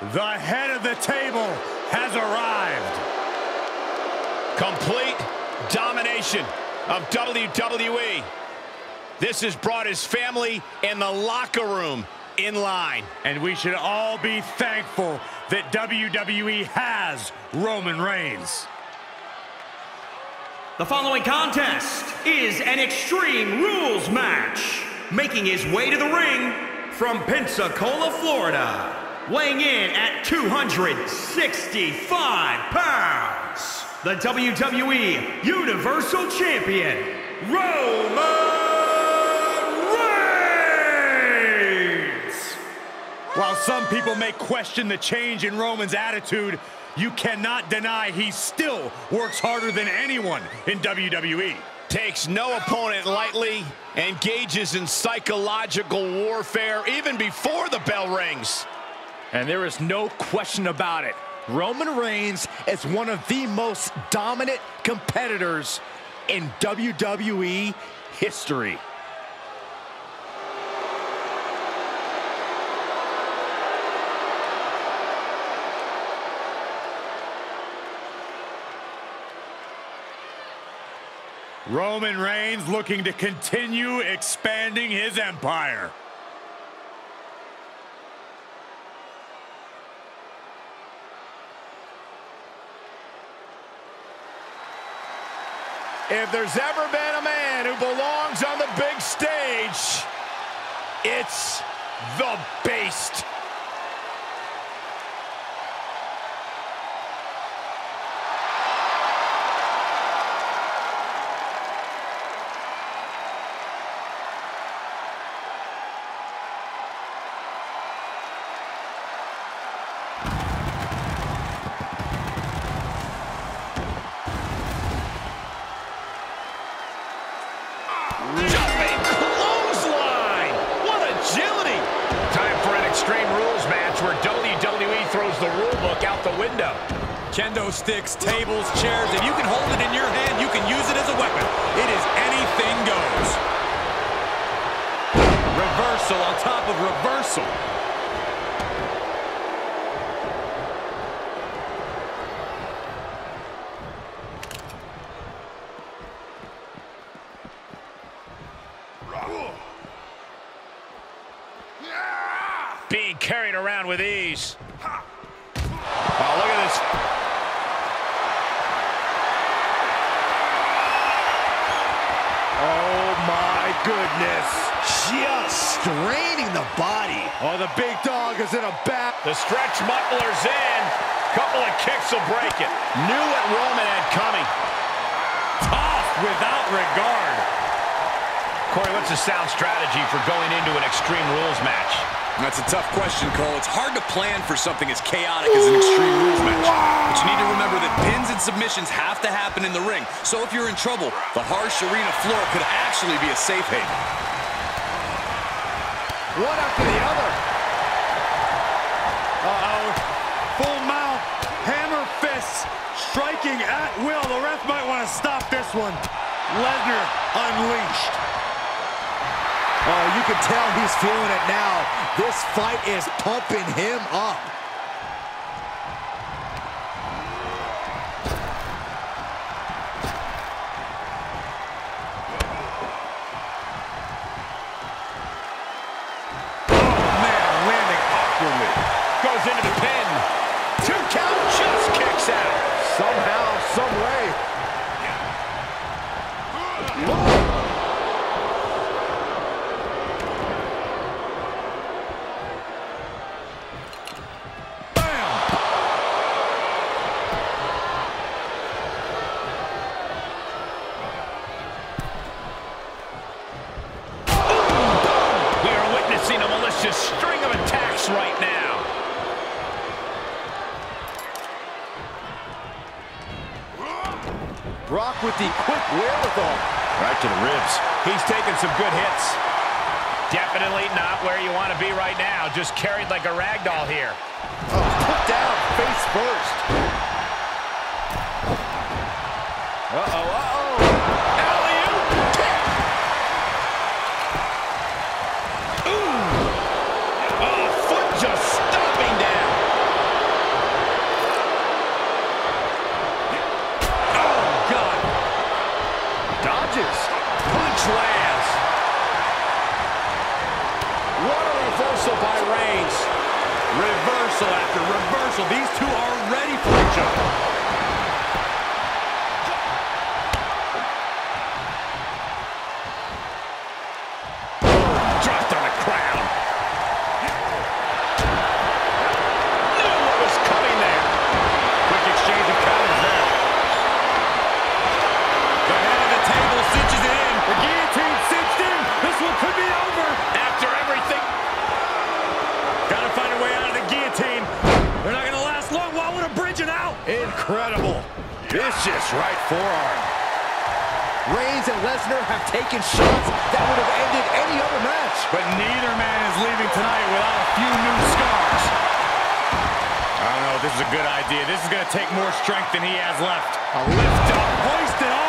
The head of the table has arrived. Complete domination of WWE. This has brought his family and the locker room in line. And we should all be thankful that WWE has Roman Reigns. The following contest is an Extreme Rules match. Making his way to the ring from Pensacola, Florida. Weighing in at 265 pounds. The WWE Universal Champion, Roman Reigns! While some people may question the change in Roman's attitude, you cannot deny he still works harder than anyone in WWE. Takes no opponent lightly, engages in psychological warfare even before the bell rings. And there is no question about it. Roman Reigns is one of the most dominant competitors in WWE history. Roman Reigns looking to continue expanding his empire. If there's ever been a man who belongs on the big stage, it's the Beast. Jumping clothesline! What agility! Time for an Extreme Rules match where WWE throws the rule book out the window. Kendo sticks, tables, chairs. If you can hold it in your hand, you can use it as a weapon. It is anything goes. Reversal on top of reversal. With ease. Oh, look at this. Oh my goodness. Just straining the body. Oh, the big dog is in a bad... The stretch muffler's in. Couple of kicks will break it. Knew what Roman had coming. Tossed without regard. Corey, what's the sound strategy for going into an Extreme Rules match? That's a tough question, Cole. It's hard to plan for something as chaotic as an Extreme Rules match. But you need to remember that pins and submissions have to happen in the ring. So if you're in trouble, the harsh arena floor could actually be a safe haven. One after the other. Uh-oh. Full mount. Hammer fists. Striking at will. The ref might want to stop this one. Lesnar unleashed. Oh, you can tell he's feeling it now. This fight is pumping him up. Oh man, landing awkwardly. Goes witnessing a string of attacks right now. Brock with the quick wherewithal. Right to the ribs. He's taking some good hits. Definitely not where you want to be right now. Just carried like a rag doll here. Oh, put down face first. Uh-oh, uh-oh. Reversal after reversal. These two are ready for each other. Incredible. Vicious right forearm. Reigns and Lesnar have taken shots that would have ended any other match. But neither man is leaving tonight without a few new scars. I don't know if this is a good idea. This is going to take more strength than he has left. A lift up, hoisted on.